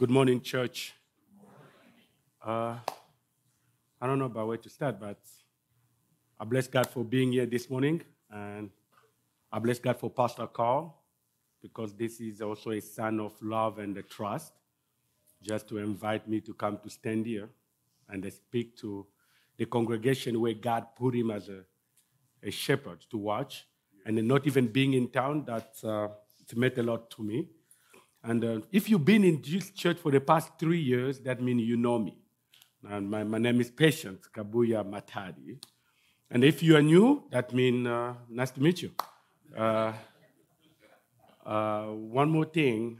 Good morning, church. Uh, I don't know about where to start, but I bless God for being here this morning, and I bless God for Pastor Carl because this is also a sign of love and trust, just to invite me to come to stand here and speak to the congregation where God put him as a, a shepherd to watch, and not even being in town, that uh, it meant a lot to me. And uh, if you've been in this church for the past three years, that means you know me. And my, my name is Patience Kabuya Matadi. And if you are new, that means uh, nice to meet you. Uh, uh, one more thing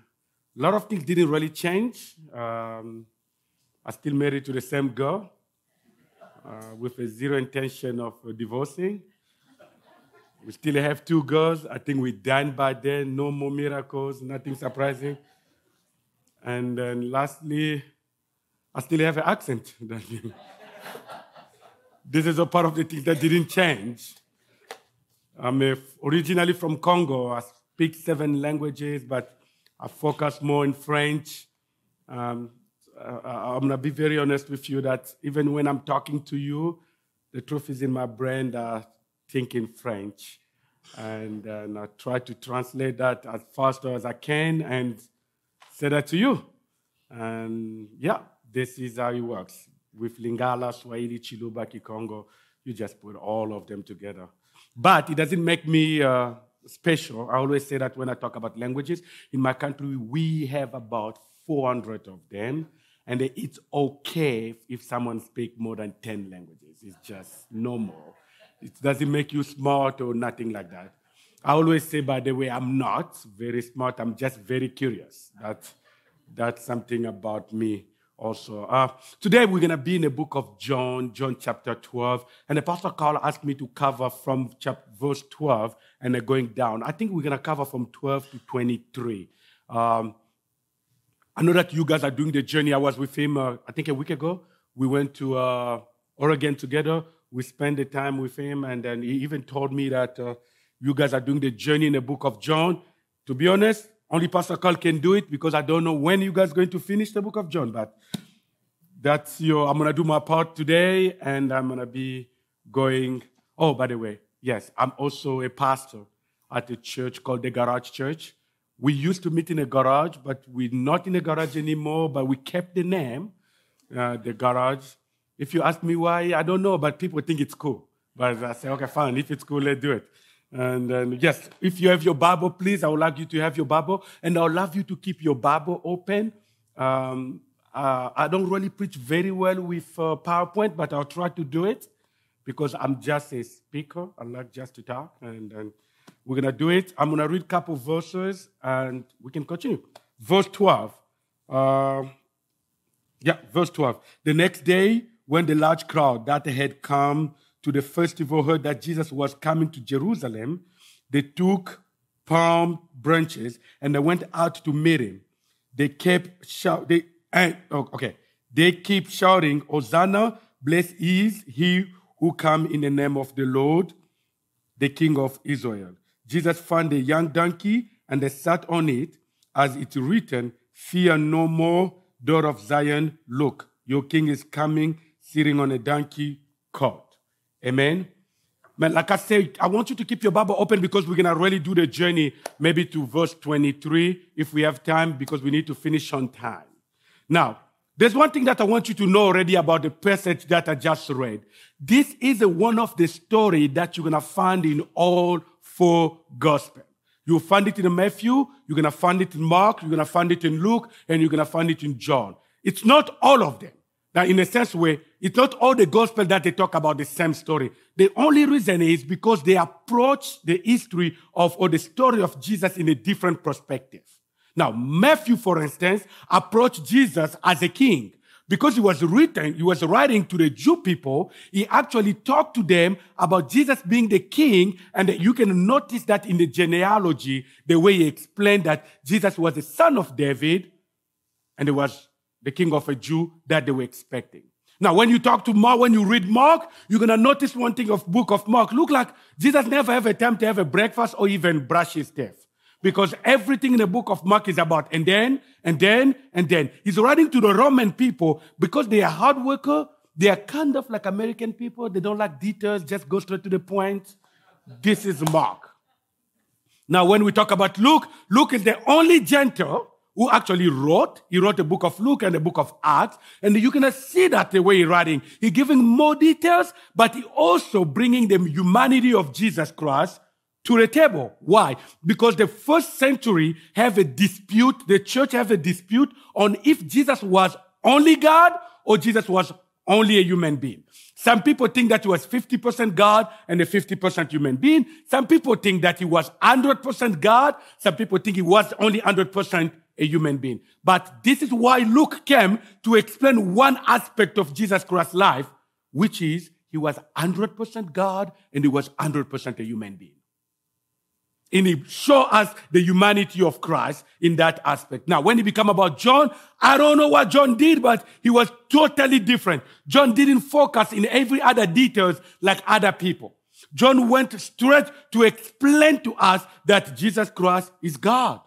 a lot of things didn't really change. Um, I'm still married to the same girl uh, with a zero intention of divorcing. We still have two girls. I think we're done by then. No more miracles, nothing surprising. And then lastly, I still have an accent. this is a part of the thing that didn't change. I'm originally from Congo. I speak seven languages, but I focus more in French. Um, I'm going to be very honest with you that even when I'm talking to you, the truth is in my brain that think in French. And, and I try to translate that as fast as I can and say that to you. And yeah, this is how it works. With Lingala, Swahili, Chiluba, Kikongo, you just put all of them together. But it doesn't make me uh, special. I always say that when I talk about languages. In my country, we have about 400 of them. And it's okay if someone speaks more than 10 languages. It's just normal. It doesn't make you smart or nothing like that. I always say, by the way, I'm not very smart. I'm just very curious. That's, that's something about me also. Uh, today we're going to be in the book of John, John chapter 12. And the Pastor Carl asked me to cover from chapter, verse 12 and then going down. I think we're going to cover from 12 to 23. Um, I know that you guys are doing the journey. I was with him, uh, I think a week ago. We went to uh, Oregon together. We spent the time with him, and then he even told me that uh, you guys are doing the journey in the book of John. To be honest, only Pastor Carl can do it because I don't know when you guys are going to finish the book of John. But that's your, I'm going to do my part today, and I'm going to be going. Oh, by the way, yes, I'm also a pastor at a church called the Garage Church. We used to meet in a garage, but we're not in a garage anymore, but we kept the name, uh, the garage. If you ask me why, I don't know, but people think it's cool. But I say, okay, fine. If it's cool, let's do it. And then, yes, if you have your Bible, please, I would like you to have your Bible. And I would love you to keep your Bible open. Um, uh, I don't really preach very well with uh, PowerPoint, but I'll try to do it because I'm just a speaker. I like just to talk. And, and we're going to do it. I'm going to read a couple verses and we can continue. Verse 12. Uh, yeah, verse 12. The next day, when the large crowd that had come to the festival heard that Jesus was coming to Jerusalem, they took palm branches and they went out to meet him. They kept shout, they oh, okay, they keep shouting, Hosanna, blessed is he who come in the name of the Lord, the King of Israel. Jesus found a young donkey and they sat on it, as it's written, Fear no more, daughter of Zion, look, your king is coming sitting on a donkey cart. Amen. Man, like I said, I want you to keep your Bible open because we're gonna really do the journey maybe to verse 23 if we have time, because we need to finish on time. Now, there's one thing that I want you to know already about the passage that I just read. This is a one of the story that you're gonna find in all four gospels. You'll find it in Matthew, you're gonna find it in Mark, you're gonna find it in Luke, and you're gonna find it in John. It's not all of them. Now, in a sense way, it's not all the gospel that they talk about the same story. The only reason is because they approach the history of or the story of Jesus in a different perspective. Now, Matthew, for instance, approached Jesus as a king. Because he was written, he was writing to the Jew people, he actually talked to them about Jesus being the king, and you can notice that in the genealogy, the way he explained that Jesus was the son of David, and he was the king of a Jew that they were expecting. Now, when you talk to Mark, when you read Mark, you're gonna notice one thing of book of Mark. Look like Jesus never have a time to have a breakfast or even brush his teeth. Because everything in the book of Mark is about, and then and then, and then. He's writing to the Roman people because they are hard worker. They are kind of like American people. They don't like details, just go straight to the point. This is Mark. Now, when we talk about Luke, Luke is the only Gentile who actually wrote. He wrote the book of Luke and the book of Acts. And you can see that the way he's writing. He's giving more details, but he also bringing the humanity of Jesus Christ to the table. Why? Because the first century have a dispute, the church have a dispute on if Jesus was only God or Jesus was only a human being. Some people think that he was 50% God and a 50% human being. Some people think that he was 100% God. Some people think he was only 100% a human being. But this is why Luke came to explain one aspect of Jesus Christ's life, which is he was 100% God and he was 100% a human being. And he show us the humanity of Christ in that aspect. Now, when he became about John, I don't know what John did, but he was totally different. John didn't focus in every other details like other people. John went straight to explain to us that Jesus Christ is God.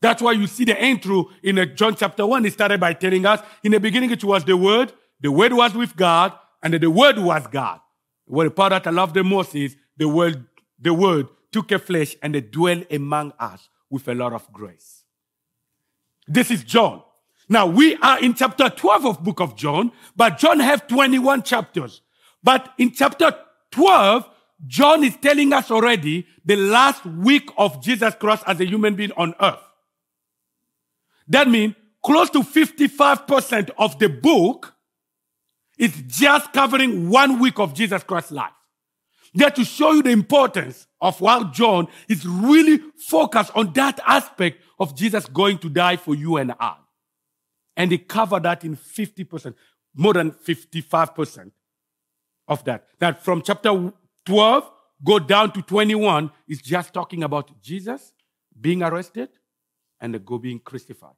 That's why you see the intro in John chapter 1. He started by telling us, in the beginning it was the Word, the Word was with God, and the Word was God. Well, the part that I love the most is the Word, the Word took a flesh and they dwell among us with a lot of grace. This is John. Now we are in chapter 12 of book of John, but John have 21 chapters. But in chapter 12, John is telling us already the last week of Jesus Christ as a human being on earth. That means close to 55% of the book is just covering one week of Jesus Christ's life. There to show you the importance of how John is really focused on that aspect of Jesus going to die for you and I. And he covered that in 50%, more than 55% of that. That from chapter 12, go down to 21 is just talking about Jesus being arrested and the go being crucified.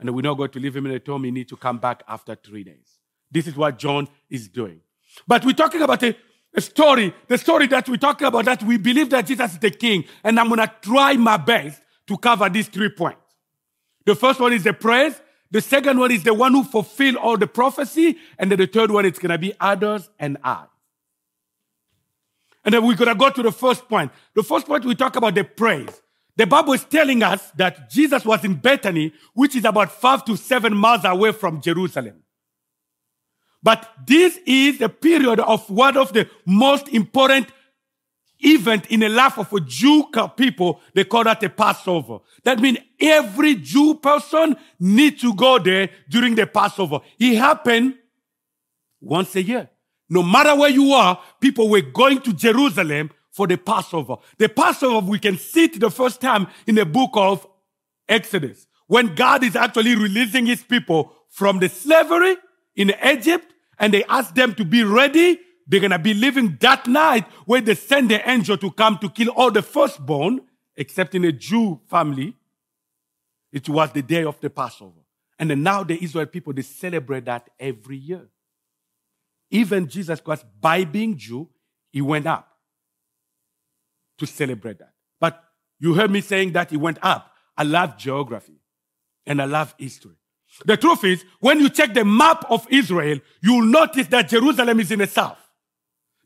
And we're not going to leave him in a tomb. He needs to come back after three days. This is what John is doing. But we're talking about a a story, the story that we're talking about, that we believe that Jesus is the king. And I'm going to try my best to cover these three points. The first one is the praise. The second one is the one who fulfilled all the prophecy. And then the third one is going to be others and I. And then we're going to go to the first point. The first point we talk about the praise. The Bible is telling us that Jesus was in Bethany, which is about five to seven miles away from Jerusalem. But this is the period of one of the most important event in the life of a Jew people. They call that a Passover. That means every Jew person need to go there during the Passover. It happened once a year. No matter where you are, people were going to Jerusalem for the Passover. The Passover, we can see it the first time in the book of Exodus, when God is actually releasing his people from the slavery in Egypt and they ask them to be ready. They're to be living that night where they send the angel to come to kill all the firstborn, except in a Jew family. It was the day of the Passover. And now the Israel people, they celebrate that every year. Even Jesus Christ, by being Jew, he went up to celebrate that. But you heard me saying that it went up. I love geography and I love history. The truth is, when you check the map of Israel, you'll notice that Jerusalem is in the south.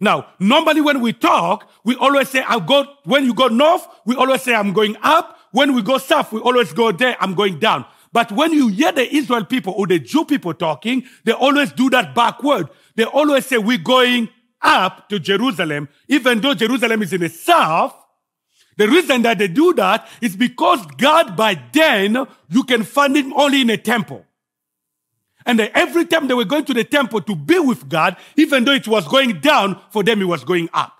Now, normally when we talk, we always say, I go, when you go north, we always say, I'm going up. When we go south, we always go there, I'm going down. But when you hear the Israel people or the Jew people talking, they always do that backward. They always say, we're going up to Jerusalem, even though Jerusalem is in the south. The reason that they do that is because God, by then, you can find him only in a temple. And every time they were going to the temple to be with God, even though it was going down, for them it was going up.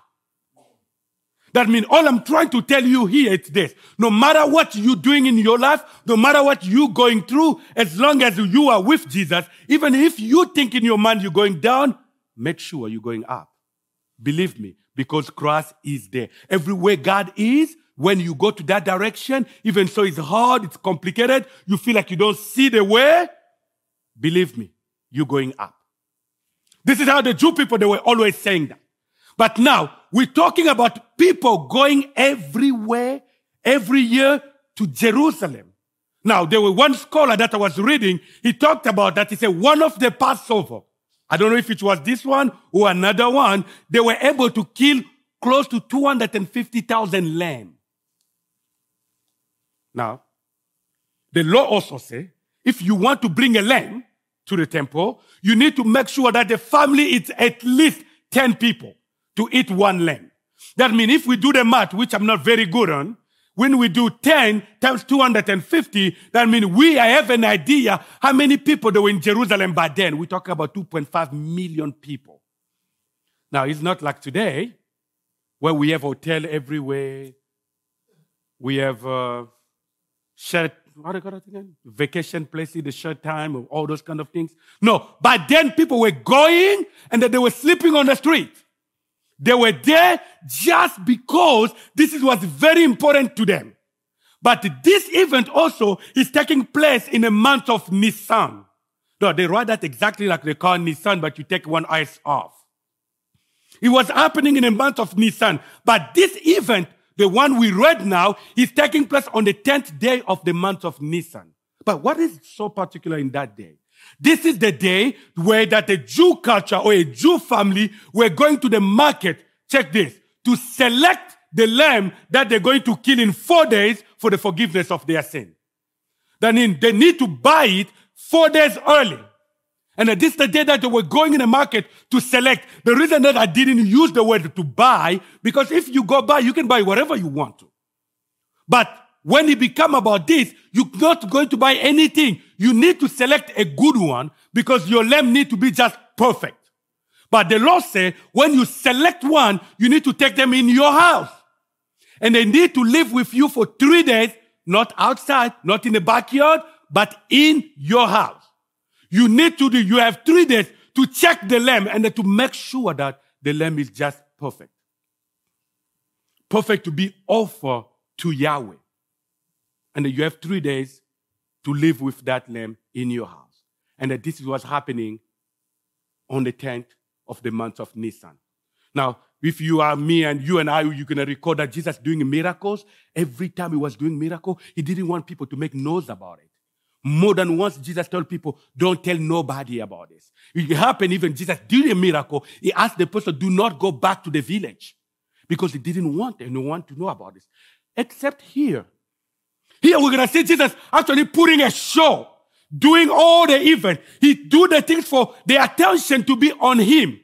That means all I'm trying to tell you here is this. No matter what you're doing in your life, no matter what you're going through, as long as you are with Jesus, even if you think in your mind you're going down, make sure you're going up. Believe me, because Christ is there. Everywhere God is, when you go to that direction, even so it's hard, it's complicated, you feel like you don't see the way, believe me, you're going up. This is how the Jew people, they were always saying that. But now we're talking about people going everywhere, every year to Jerusalem. Now, there was one scholar that I was reading, he talked about that. He said one of the Passover, I don't know if it was this one or another one, they were able to kill close to 250,000 lamb. Now, the law also says if you want to bring a lamb to the temple, you need to make sure that the family is at least 10 people to eat one lamb. That means if we do the math, which I'm not very good on, when we do 10 times 250, that means we I have an idea how many people there were in Jerusalem by then. We're talking about 2.5 million people. Now, it's not like today, where we have hotel everywhere. We have uh, shirt, what do you call it again? Vacation places, the short time, all those kind of things. No, but then people were going and that they were sleeping on the street. They were there just because this was very important to them. But this event also is taking place in the month of Nisan. No, they write that exactly like they call Nisan, but you take one eyes off. It was happening in the month of Nisan. But this event, the one we read now, is taking place on the 10th day of the month of Nisan. But what is so particular in that day? This is the day where that a Jew culture or a Jew family were going to the market, check this, to select the lamb that they're going to kill in four days for the forgiveness of their sin. Then they need to buy it four days early. And this is the day that they were going in the market to select. The reason that I didn't use the word to buy, because if you go buy, you can buy whatever you want to. But when it become about this, you're not going to buy anything. You need to select a good one because your lamb need to be just perfect. But the law say when you select one, you need to take them in your house. And they need to live with you for three days, not outside, not in the backyard, but in your house. You need to do, you have three days to check the lamb and to make sure that the lamb is just perfect. Perfect to be offered to Yahweh and you have three days to live with that lamb in your house. And that this is what's happening on the 10th of the month of Nisan. Now, if you are me and you and I, you're going to record that Jesus doing miracles. Every time he was doing miracle, he didn't want people to make noise about it. More than once, Jesus told people, don't tell nobody about this. It happened even Jesus did a miracle. He asked the person, do not go back to the village because he didn't want anyone to know about this. Except here, here we're going to see Jesus actually putting a show, doing all the event. He do the things for the attention to be on him.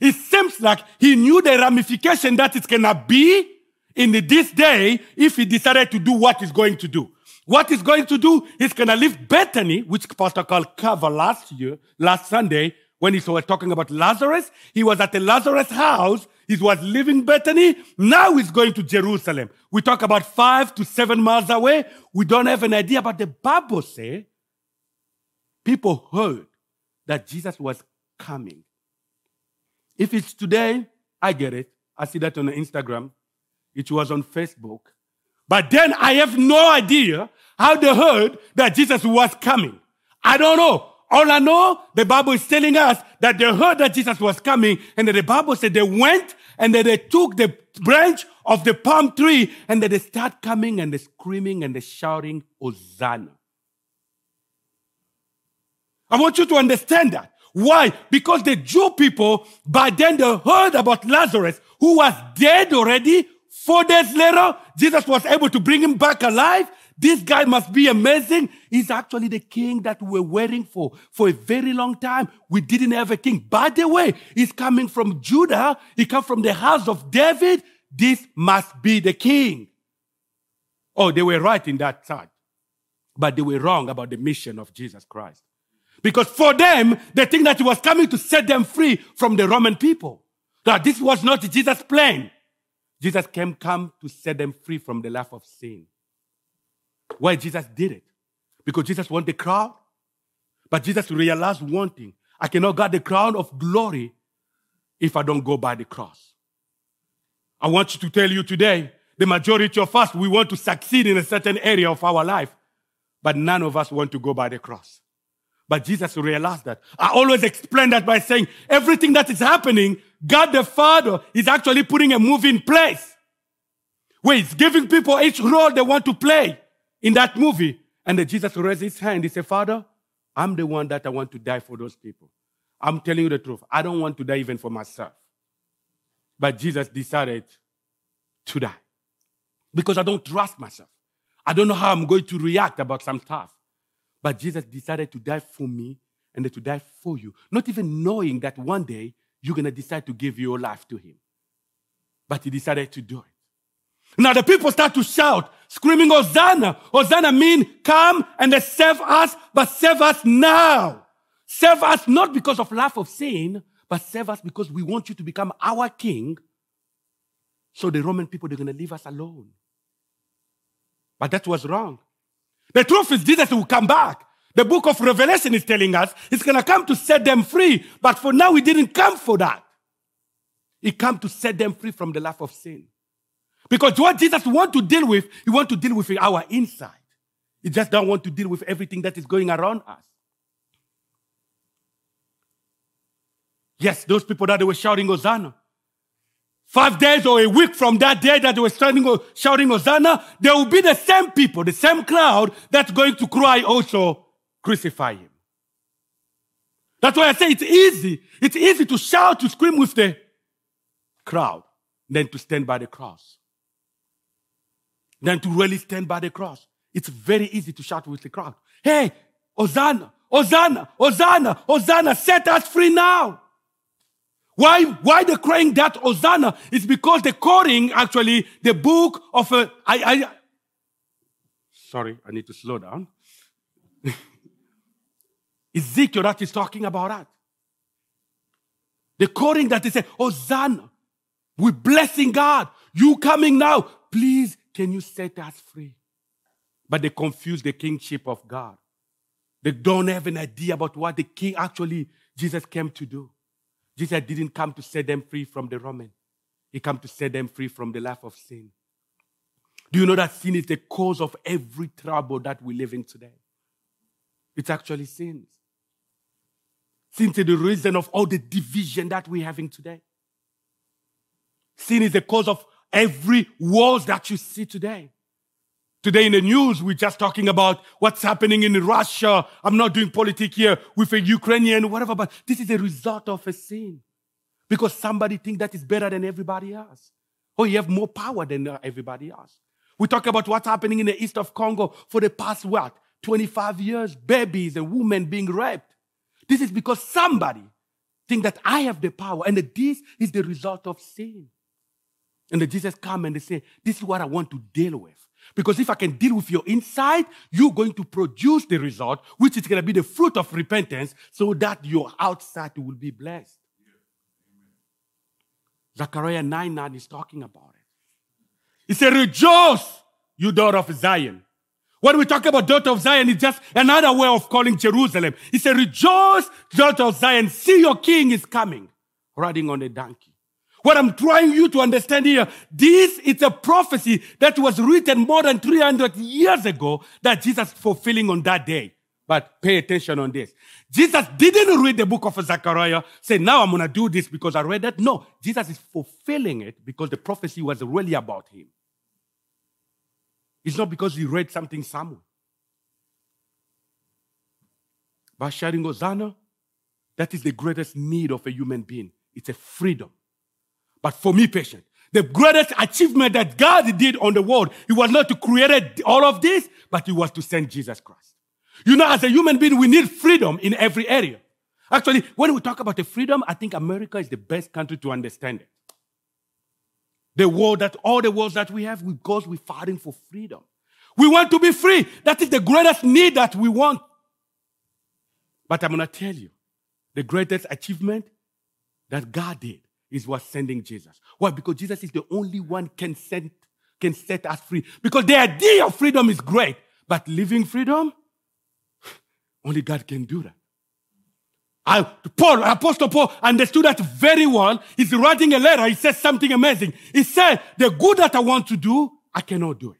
It seems like he knew the ramification that it's going to be in this day if he decided to do what he's going to do. What he's going to do, he's going to leave Bethany, which Pastor Carl cover last year, last Sunday, when he was talking about Lazarus. He was at the Lazarus house he was leaving Bethany. Now he's going to Jerusalem. We talk about five to seven miles away. We don't have an idea, but the Bible say people heard that Jesus was coming. If it's today, I get it. I see that on Instagram. It was on Facebook. But then I have no idea how they heard that Jesus was coming. I don't know. All I know, the Bible is telling us that they heard that Jesus was coming, and that the Bible said they went and that they took the branch of the palm tree and that they start coming and they screaming and they shouting, Hosanna. I want you to understand that. Why? Because the Jew people, by then they heard about Lazarus, who was dead already. Four days later, Jesus was able to bring him back alive. This guy must be amazing. He's actually the king that we were waiting for for a very long time. We didn't have a king. By the way, he's coming from Judah. He comes from the house of David. This must be the king. Oh, they were right in that side. But they were wrong about the mission of Jesus Christ. Because for them, they think that he was coming to set them free from the Roman people. That this was not Jesus' plan. Jesus came come to set them free from the life of sin. Why Jesus did it? Because Jesus wanted the crown. But Jesus realized one thing I cannot get the crown of glory if I don't go by the cross. I want to tell you today the majority of us, we want to succeed in a certain area of our life, but none of us want to go by the cross. But Jesus realized that. I always explain that by saying everything that is happening, God the Father is actually putting a move in place where He's giving people each role they want to play in that movie. And Jesus raised his hand. He said, Father, I'm the one that I want to die for those people. I'm telling you the truth. I don't want to die even for myself. But Jesus decided to die because I don't trust myself. I don't know how I'm going to react about some stuff. But Jesus decided to die for me and to die for you, not even knowing that one day you're going to decide to give your life to Him. But He decided to do it. Now the people start to shout, screaming, Hosanna! Hosanna mean come and save us, but save us now. Save us not because of lack of sin, but save us because we want you to become our king. So the Roman people, they're going to leave us alone. But that was wrong. The truth is, Jesus will come back. The book of Revelation is telling us he's going to come to set them free. But for now, he didn't come for that. He came to set them free from the life of sin. Because what Jesus wants to deal with, he wants to deal with our inside. He just don't want to deal with everything that is going around us. Yes, those people that they were shouting Hosanna. Five days or a week from that day that they were shouting, shouting Hosanna, there will be the same people, the same crowd that's going to cry also, crucify him. That's why I say it's easy. It's easy to shout, to scream with the crowd than to stand by the cross than to really stand by the cross. It's very easy to shout with the crowd. Hey, Hosanna, Hosanna, Hosanna, Hosanna, set us free now. Why, why the crying that Hosanna? It's because the quoting actually the book of a, I, I, sorry, I need to slow down. Ezekiel that is talking about that. The quoting that they say, Hosanna, we're blessing God. You coming now. Please can you set us free? But they confuse the kingship of God. They don't have an idea about what the king actually Jesus came to do. Jesus didn't come to set them free from the Roman. He came to set them free from the life of sin. Do you know that sin is the cause of every trouble that we live in today? It's actually sin. Sin is the reason of all the division that we're having today. Sin is the cause of every wars that you see today. Today in the news, we're just talking about what's happening in Russia. I'm not doing politics here with a Ukrainian, whatever, but this is a result of a sin. Because somebody thinks that is better than everybody else. Or you have more power than uh, everybody else. We talk about what's happening in the east of Congo for the past what? 25 years, babies and women being raped. This is because somebody think that I have the power and this is the result of sin. And then Jesus come and they say, this is what I want to deal with. Because if I can deal with your inside, you're going to produce the result, which is going to be the fruit of repentance, so that your outside will be blessed. Zechariah 9 9 is talking about it. He said, Rejoice, you daughter of Zion. When we talk about daughter of Zion, it's just another way of calling Jerusalem. He said, Rejoice, daughter of Zion. See your king is coming, riding on a donkey. What I'm trying you to understand here, this is a prophecy that was written more than 300 years ago that Jesus fulfilling on that day. But pay attention on this. Jesus didn't read the book of Zechariah, say, now I'm going to do this because I read that. No, Jesus is fulfilling it because the prophecy was really about him. It's not because he read something somewhere. By sharing Hosanna, that is the greatest need of a human being. It's a freedom. But for me, Patience, the greatest achievement that God did on the world, it was not to create all of this, but it was to send Jesus Christ. You know, as a human being, we need freedom in every area. Actually, when we talk about the freedom, I think America is the best country to understand it. The world that all the wars that we have, because we're fighting for freedom. We want to be free. That is the greatest need that we want. But I'm going to tell you, the greatest achievement that God did is what sending Jesus. Why? Because Jesus is the only one can send, can set us free. Because the idea of freedom is great, but living freedom, only God can do that. I, Paul, Apostle Paul understood that very well. He's writing a letter. He says something amazing. He said, the good that I want to do, I cannot do it.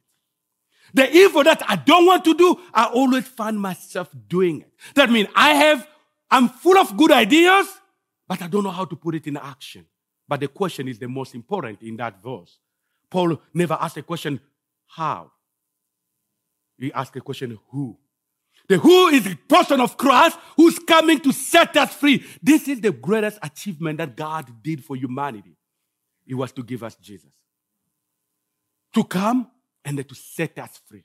The evil that I don't want to do, I always find myself doing it. That means I have, I'm full of good ideas, but I don't know how to put it in action. But the question is the most important in that verse. Paul never asked the question, how? He asked a question who? The who is the person of Christ who's coming to set us free. This is the greatest achievement that God did for humanity. It was to give us Jesus. To come and to set us free.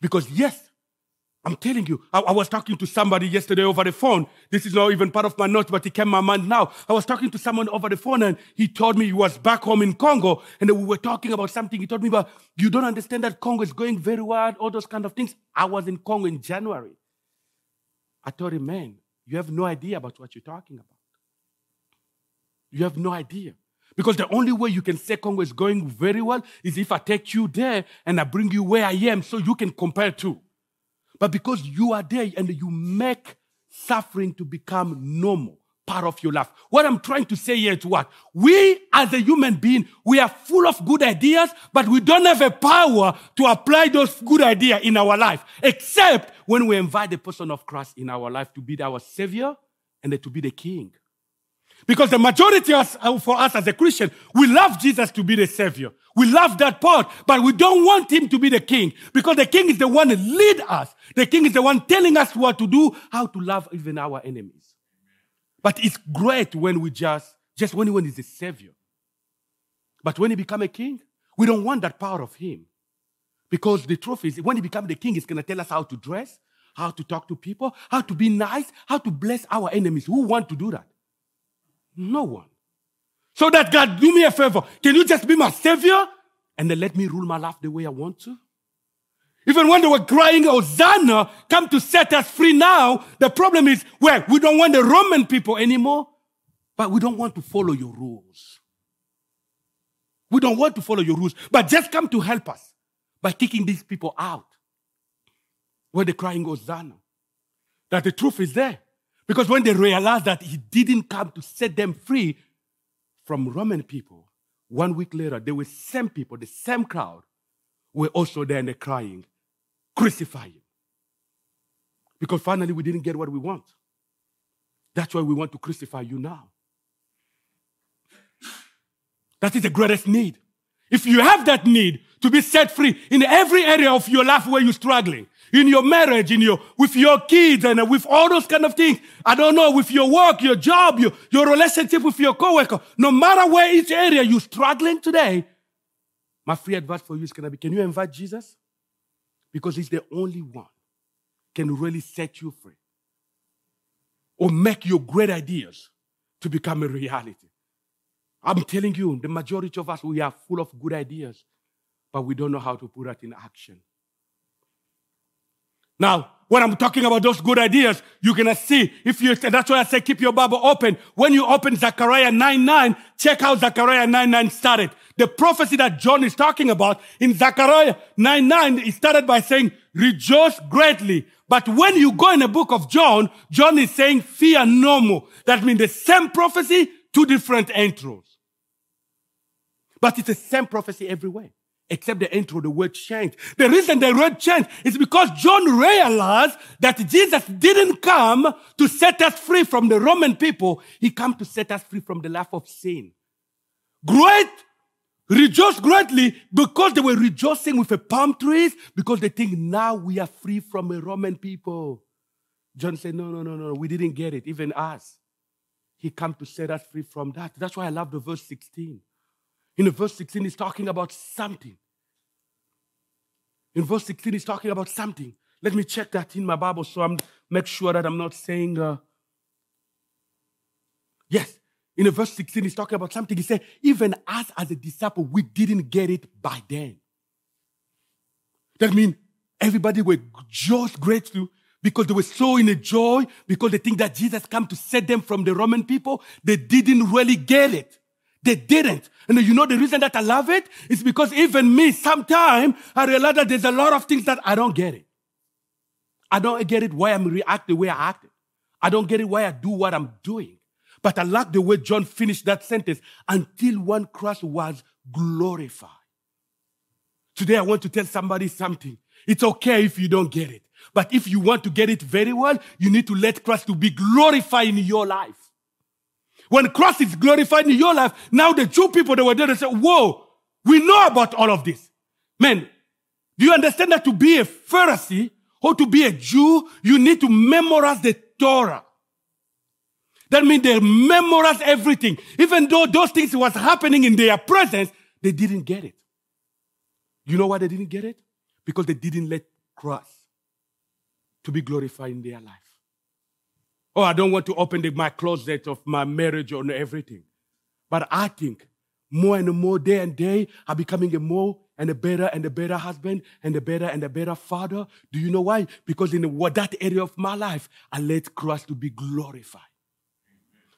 Because, yes, I'm telling you, I, I, was talking to somebody yesterday over the phone. This is not even part of my notes, but it came my mind now. I was talking to someone over the phone and he told me he was back home in Congo and we were talking about something. He told me about, you don't understand that Congo is going very well, all those kind of things. I was in Congo in January. I told him, man, you have no idea about what you're talking about. You have no idea. Because the only way you can say Congo is going very well is if I take you there and I bring you where I am so you can compare to. But because you are there and you make suffering to become normal, part of your life. What I'm trying to say here is what? We as a human being, we are full of good ideas, but we don't have a power to apply those good ideas in our life, except when we invite the person of Christ in our life to be our savior and to be the king. Because the majority of, uh, for us as a Christian, we love Jesus to be the Savior. We love that part, but we don't want Him to be the King because the King is the one that lead us. The King is the one telling us what to do, how to love even our enemies. But it's great when we just, just when He is the Savior. But when He become a King, we don't want that power of Him. Because the truth is, when He become the King, He's going to tell us how to dress, how to talk to people, how to be nice, how to bless our enemies. Who want to do that? No one. So that God, do me a favor. Can you just be my savior? And then let me rule my life the way I want to? Even when they were crying, Hosanna, come to set us free now. The problem is, well, we don't want the Roman people anymore, but we don't want to follow your rules. We don't want to follow your rules, but just come to help us by kicking these people out. Where they're crying, Hosanna. That the truth is there. Because when they realized that he didn't come to set them free from Roman people, one week later, they were same people, the same crowd, were also there and they're crying, crucify him. Because finally we didn't get what we want. That's why we want to crucify you now. That is the greatest need. If you have that need to be set free in every area of your life where you're struggling, in your marriage, in your, with your kids and with all those kind of things. I don't know, with your work, your job, your, your relationship with your coworker. No matter where each area you're struggling today, my free advice for you is gonna be, can you invite Jesus? Because he's the only one can really set you free or make your great ideas to become a reality. I'm telling you, the majority of us, we are full of good ideas, but we don't know how to put that in action. Now, when I'm talking about those good ideas, you're gonna see if you, that's why I say keep your Bible open. When you open Zechariah 9 9, check how Zechariah 9 9 started. The prophecy that John is talking about in Zechariah 9 9, it started by saying, rejoice greatly. But when you go in the book of John, John is saying, fear no more. That means the same prophecy, two different intros. But it's the same prophecy everywhere. Except the intro, the word changed. The reason the word changed is because John realized that Jesus didn't come to set us free from the Roman people. He came to set us free from the life of sin. Great, rejoice greatly because they were rejoicing with the palm trees because they think now we are free from the Roman people. John said, no, no, no, no, we didn't get it, even us. He came to set us free from that. That's why I love the verse 16. In verse 16, he's talking about something. In verse 16, he's talking about something. Let me check that in my Bible so I'm make sure that I'm not saying. Uh... Yes, in verse 16, he's talking about something. He said, even us as a disciple, we didn't get it by then. That means everybody were just grateful because they were so in a joy because they think that Jesus come to set them from the Roman people. They didn't really get it. They didn't. And you know the reason that I love it is because even me, sometimes I realize that there's a lot of things that I don't get it. I don't get it why I'm react the way I acted. I don't get it why I do what I'm doing. But I like the way John finished that sentence until one Christ was glorified. Today I want to tell somebody something. It's okay if you don't get it. But if you want to get it very well, you need to let Christ to be glorified in your life. When Christ is glorified in your life, now the Jew people that were there, they say, whoa, we know about all of this. Man, Do you understand that to be a Pharisee or to be a Jew, you need to memorize the Torah? That means they memorized everything. Even though those things was happening in their presence, they didn't get it. You know why they didn't get it? Because they didn't let Christ to be glorified in their life. Oh, I don't want to open the, my closet of my marriage or everything. But I think more and more day and day, I'm becoming a more and a better and a better husband and a better and a better father. Do you know why? Because in that area of my life, I let Christ to be glorified.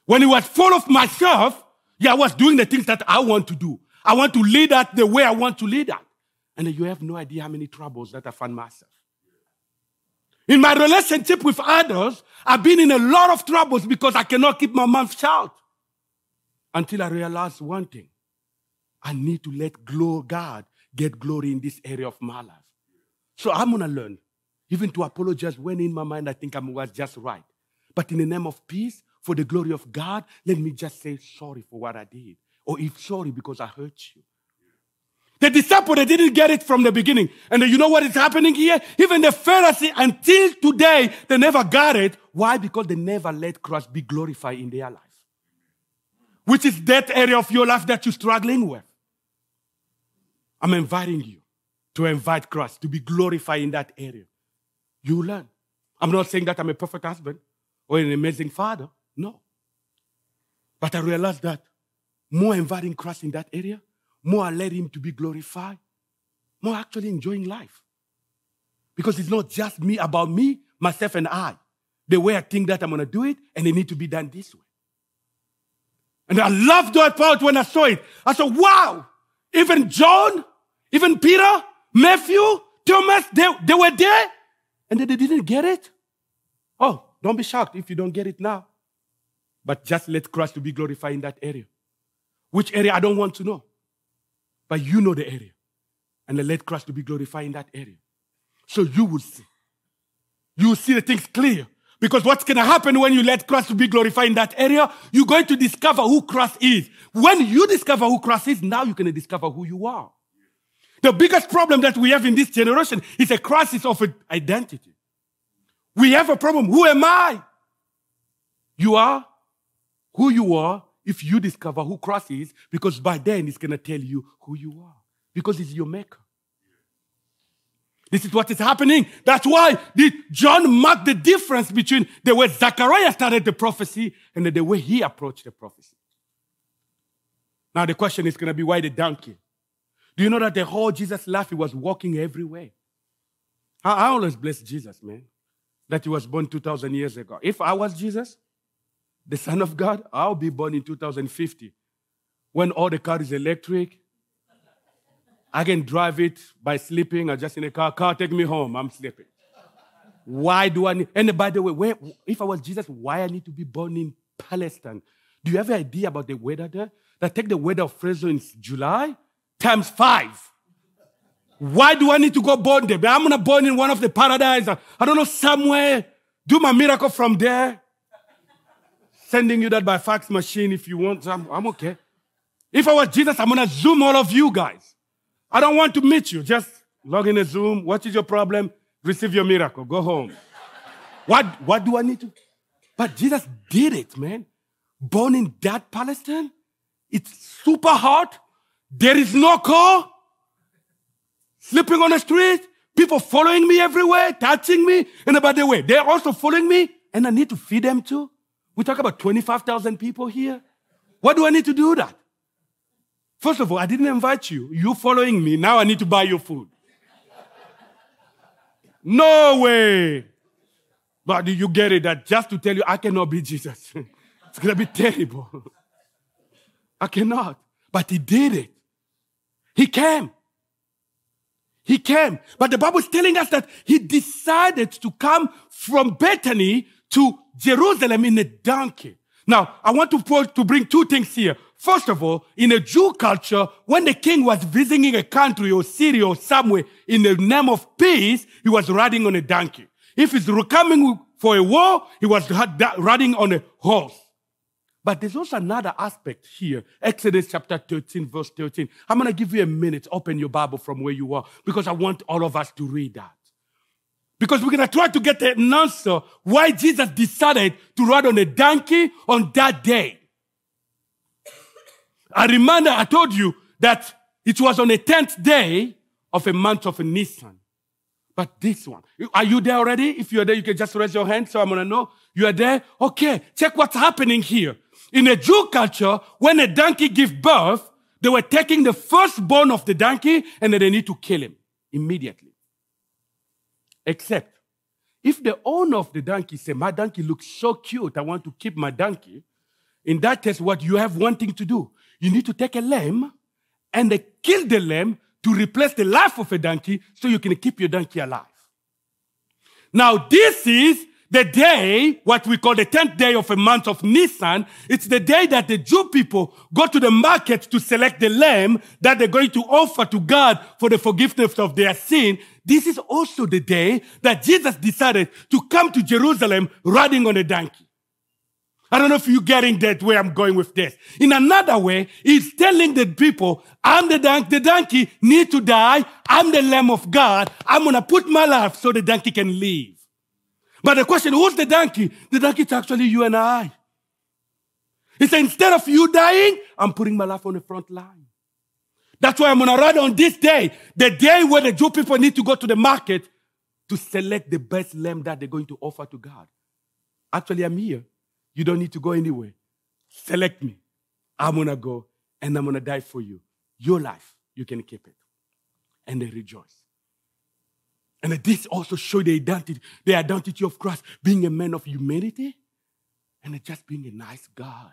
When it was full of myself, yeah, I was doing the things that I want to do. I want to lead that the way I want to lead that. And you have no idea how many troubles that I found myself. In my relationship with others, I've been in a lot of troubles because I cannot keep my mouth shut. Until I realized one thing. I need to let God get glory in this area of my life. So I'm going to learn even to apologize when in my mind I think I was just right. But in the name of peace, for the glory of God, let me just say sorry for what I did. Or if sorry because I hurt you. The disciple, they didn't get it from the beginning. And you know what is happening here? Even the Pharisee, until today, they never got it. Why? Because they never let Christ be glorified in their life. Which is that area of your life that you're struggling with. I'm inviting you to invite Christ to be glorified in that area. You learn. I'm not saying that I'm a perfect husband or an amazing father. No. But I realized that more inviting Christ in that area, more I let Him to be glorified, more actually enjoying life. Because it's not just me about me, myself, and I. The way I think that I'm going to do it, and it need to be done this way. And I loved that part when I saw it. I said, wow, even John, even Peter, Matthew, Thomas, they, they were there, and they didn't get it. Oh, don't be shocked if you don't get it now. But just let Christ to be glorified in that area. Which area I don't want to know. But you know the area. And let Christ to be glorified in that area. So you will see. You will see the things clear. Because what's going to happen when you let Christ to be glorified in that area? You're going to discover who Christ is. When you discover who Christ is, now you can discover who you are. The biggest problem that we have in this generation is a crisis of identity. We have a problem. Who am I? You are who you are if you discover who Christ is, because by then it's going to tell you who you are, because he's your maker. This is what is happening. That's why John marked the difference between the way Zechariah started the prophecy and the way he approached the prophecy. Now the question is going to be why the donkey? Do you know that the whole Jesus life he was walking everywhere? I, I always bless Jesus, man, that he was born 2,000 years ago. If I was Jesus, the Son of God, I'll be born in 2050 when all the car is electric. I can drive it by sleeping or just in a car. Car, take me home. I'm sleeping. Why do I need? And by the way, where, if I was Jesus, why I need to be born in Palestine? Do you have an idea about the weather there? That take the weather of Fresno in July times five. Why do I need to go born there? I'm gonna born in one of the paradise. I don't know somewhere. Do my miracle from there sending you that by fax machine if you want. I'm, I'm okay. If I was Jesus, I'm going to Zoom all of you guys. I don't want to meet you. Just log in a Zoom. What is your problem? Receive your miracle. Go home. what, what do I need to? But Jesus did it, man. Born in that Palestine. It's super hot. There is no car. Sleeping on the street. People following me everywhere, touching me. And by the way, they're also following me. And I need to feed them too. We talk about 25,000 people here. What do I need to do that? First of all, I didn't invite you. You following me. Now I need to buy your food. No way. But do you get it? That just to tell you I cannot be Jesus. it's to be terrible. I cannot. But he did it. He came. He came. But the Bible is telling us that he decided to come from Bethany to Jerusalem in a donkey. Now, I want to, to bring two things here. First of all, in a Jew culture, when the king was visiting a country or city or somewhere in the name of peace, he was riding on a donkey. If he's coming for a war, he was riding on a horse. But there's also another aspect here. Exodus chapter 13, verse 13. I'm going to give you a minute. Open your Bible from where you are because I want all of us to read that. Because we're going to try to get an answer why Jesus decided to ride on a donkey on that day. A reminder, I told you that it was on the 10th day of a month of Nisan. But this one, are you there already? If you're there, you can just raise your hand so I'm going to know. You are there? Okay, check what's happening here. In a Jew culture, when a donkey gives birth, they were taking the firstborn of the donkey and then they need to kill him immediately. Except if the owner of the donkey say, my donkey looks so cute, I want to keep my donkey. In that case, what you have one thing to do. You need to take a lamb and they kill the lamb to replace the life of a donkey so you can keep your donkey alive. Now, this is the day, what we call the 10th day of a month of Nisan, it's the day that the Jew people go to the market to select the lamb that they're going to offer to God for the forgiveness of their sin. This is also the day that Jesus decided to come to Jerusalem riding on a donkey. I don't know if you're getting that where I'm going with this. In another way, he's telling the people, I'm the donkey, the donkey need to die. I'm the lamb of God. I'm going to put my life so the donkey can live. But the question, who's the donkey? The donkey is actually you and I. He said, instead of you dying, I'm putting my life on the front line. That's why I'm going to ride on this day, the day where the Jew people need to go to the market to select the best lamb that they're going to offer to God. Actually, I'm here. You don't need to go anywhere. Select me. I'm going to go and I'm going to die for you. Your life, you can keep it. And they rejoice. And this also show the identity, the identity of Christ, being a man of humanity and just being a nice God.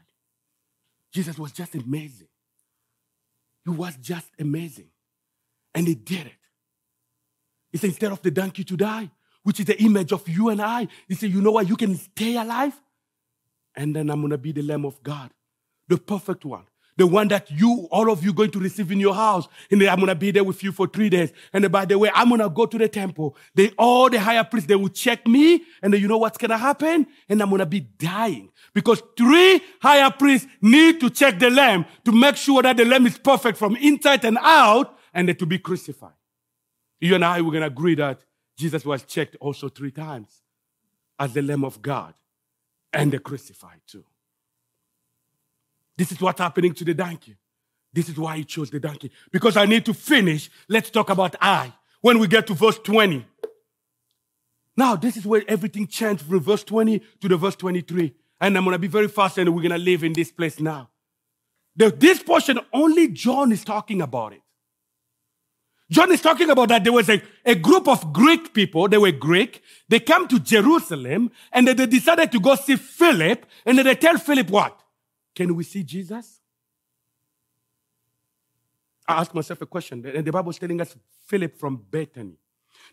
Jesus was just amazing. He was just amazing. And he did it. He said, instead of the donkey to die, which is the image of you and I, he said, you know what? You can stay alive. And then I'm going to be the Lamb of God, the perfect one, the one that you, all of you, going to receive in your house. And I'm going to be there with you for three days. And by the way, I'm going to go to the temple. They, all the higher priests, they will check me. And then you know what's going to happen? And I'm going to be dying. Because three higher priests need to check the lamb to make sure that the lamb is perfect from inside and out and to be crucified. You and I, we're going to agree that Jesus was checked also three times as the lamb of God and the crucified too. This is what's happening to the donkey. This is why he chose the donkey. Because I need to finish. Let's talk about I. When we get to verse 20. Now, this is where everything changed from verse 20 to the verse 23. And I'm going to be very fast and we're going to live in this place now. The, this portion, only John is talking about it. John is talking about that there was a, a group of Greek people, they were Greek, they came to Jerusalem and they decided to go see Philip and then they tell Philip what? Can we see Jesus? I ask myself a question, and the Bible is telling us Philip from Bethany.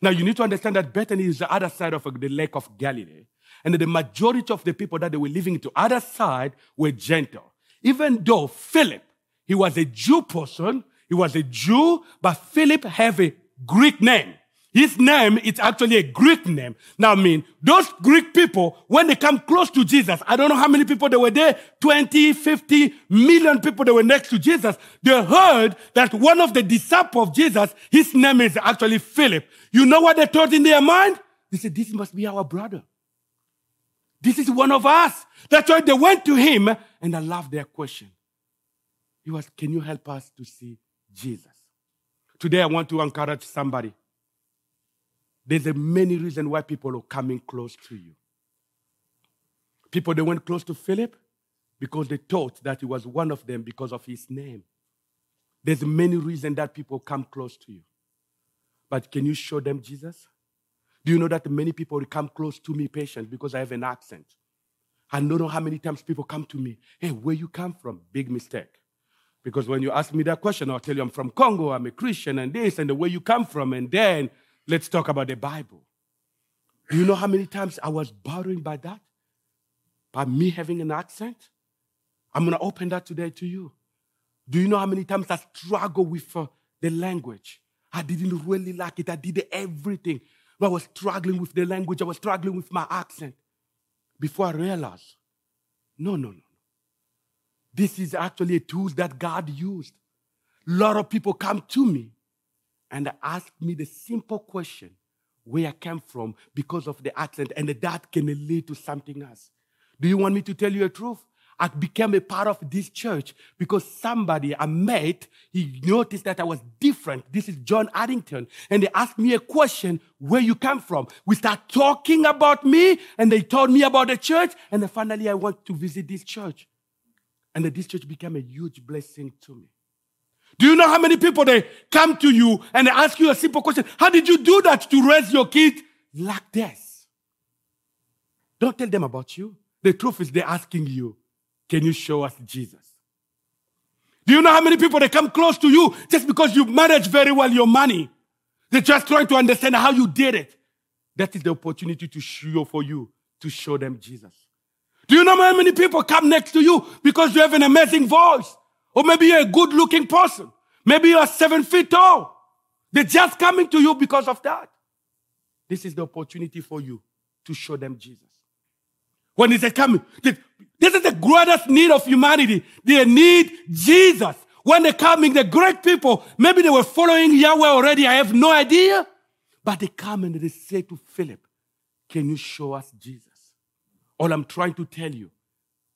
Now, you need to understand that Bethany is the other side of the lake of Galilee, and the majority of the people that they were living to other side were Gentile. Even though Philip, he was a Jew person, he was a Jew, but Philip have a Greek name. His name is actually a Greek name. Now, I mean, those Greek people, when they come close to Jesus, I don't know how many people they were there, 20, 50 million people that were next to Jesus. They heard that one of the disciples of Jesus, his name is actually Philip. You know what they thought in their mind? They said, this must be our brother. This is one of us. That's why they went to him and I love their question. He was, can you help us to see Jesus? Today I want to encourage somebody there's a many reasons why people are coming close to you. People, they went close to Philip because they thought that he was one of them because of his name. There's many reasons that people come close to you. But can you show them Jesus? Do you know that many people come close to me, Patience, because I have an accent? I don't know how many times people come to me, hey, where you come from? Big mistake. Because when you ask me that question, I'll tell you I'm from Congo, I'm a Christian, and this, and the where you come from, and then Let's talk about the Bible. Do you know how many times I was bothered by that? By me having an accent? I'm going to open that today to you. Do you know how many times I struggled with uh, the language? I didn't really like it. I did everything. But I was struggling with the language. I was struggling with my accent. Before I realized, no, no, no. This is actually a tool that God used. A lot of people come to me and asked me the simple question where I came from because of the accent, and that can lead to something else. Do you want me to tell you the truth? I became a part of this church because somebody I met, he noticed that I was different. This is John Addington. And they asked me a question, where you come from. We start talking about me and they told me about the church. And finally I went to visit this church. And this church became a huge blessing to me. Do you know how many people they come to you and they ask you a simple question? How did you do that to raise your kid like this? Don't tell them about you. The truth is they're asking you, can you show us Jesus? Do you know how many people they come close to you just because you manage very well your money? They're just trying to understand how you did it. That is the opportunity to show for you to show them Jesus. Do you know how many people come next to you because you have an amazing voice? Or maybe you're a good looking person. Maybe you're seven feet tall. They're just coming to you because of that. This is the opportunity for you to show them Jesus. When they say coming, this is the greatest need of humanity. They need Jesus. When they're coming, the Greek people, maybe they were following Yahweh already. I have no idea. But they come and they say to Philip, Can you show us Jesus? All I'm trying to tell you,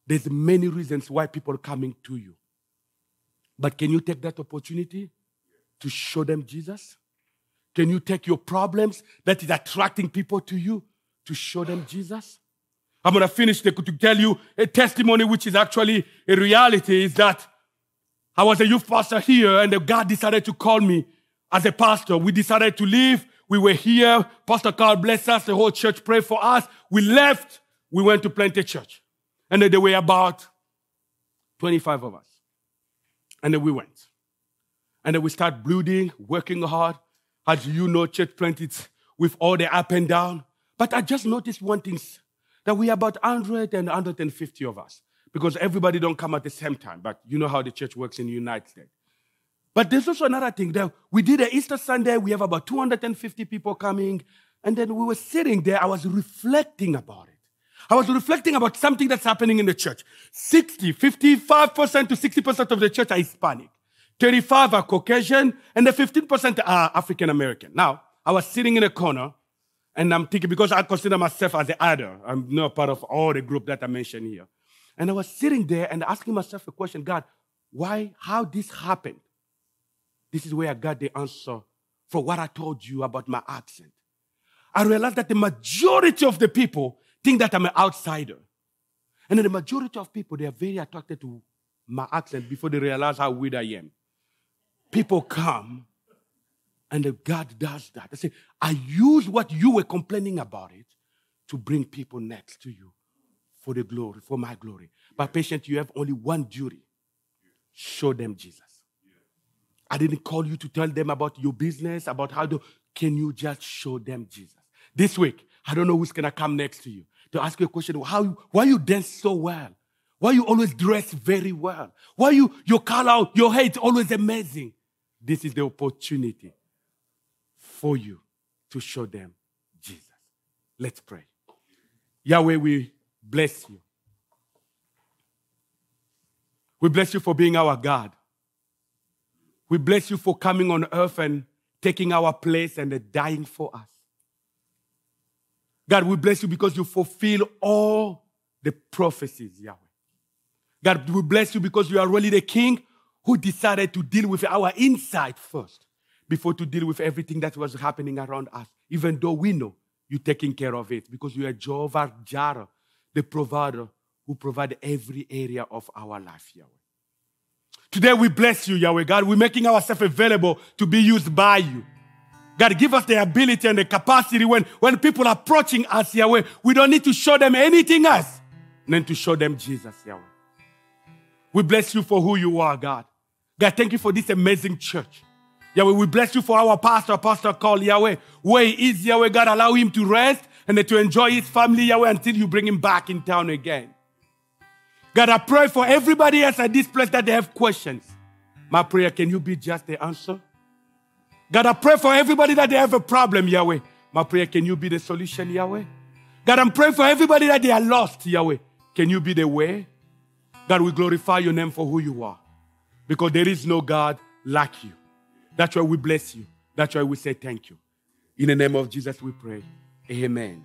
there's many reasons why people are coming to you. But can you take that opportunity to show them Jesus? Can you take your problems that is attracting people to you to show them Jesus? I'm going to finish to tell you a testimony which is actually a reality is that I was a youth pastor here and the God decided to call me as a pastor. We decided to leave. We were here. Pastor Carl blessed us. The whole church prayed for us. We left. We went to plant a church. And there were about 25 of us. And then we went. And then we start bleeding, working hard. As you know, church planted with all the up and down. But I just noticed one thing that we are about 100 and 150 of us because everybody don't come at the same time. But you know how the church works in the United States. But there's also another thing that we did an Easter Sunday. We have about 250 people coming. And then we were sitting there. I was reflecting about it. I was reflecting about something that's happening in the church. 60, 55% to 60% of the church are Hispanic. 35 are Caucasian, and the 15% are African American. Now, I was sitting in a corner, and I'm thinking, because I consider myself as the other, I'm not part of all the group that I mentioned here. And I was sitting there and asking myself a question God, why, how this happened? This is where I got the answer for what I told you about my accent. I realized that the majority of the people think that I'm an outsider. And the majority of people, they are very attracted to my accent before they realize how weird I am. People come and God does that. I say, I use what you were complaining about it to bring people next to you for the glory, for my glory. But Patience, you have only one duty. Show them Jesus. I didn't call you to tell them about your business, about how to. Can you just show them Jesus? This week, I don't know who's gonna come next to you to ask you a question. How, why you dance so well? Why you always dress very well? Why you, your color, your hair is always amazing? This is the opportunity for you to show them Jesus. Let's pray. Yahweh, we bless you. We bless you for being our God. We bless you for coming on earth and taking our place and dying for us. God, we bless you because you fulfill all the prophecies, Yahweh. God, we bless you because you are really the king who decided to deal with our inside first before to deal with everything that was happening around us, even though we know you're taking care of it because you are Jehovah Jireh, the provider who provide every area of our life, Yahweh. Today we bless you, Yahweh God. We're making ourselves available to be used by you. God, give us the ability and the capacity when, when people are approaching us, Yahweh, we don't need to show them anything else than to show them Jesus, Yahweh. We bless you for who you are, God. God, thank you for this amazing church. Yahweh, we bless you for our pastor, Pastor Carl, Yahweh. Where he is, Yahweh, God, allow him to rest and to enjoy his family, Yahweh, until you bring him back in town again. God, I pray for everybody else at this place that they have questions. My prayer, can you be just the answer? God, I pray for everybody that they have a problem, Yahweh. My prayer, can you be the solution, Yahweh? God, I'm praying for everybody that they are lost, Yahweh. Can you be the way? God, we glorify your name for who you are because there is no God like you. That's why we bless you. That's why we say thank you. In the name of Jesus, we pray. Amen.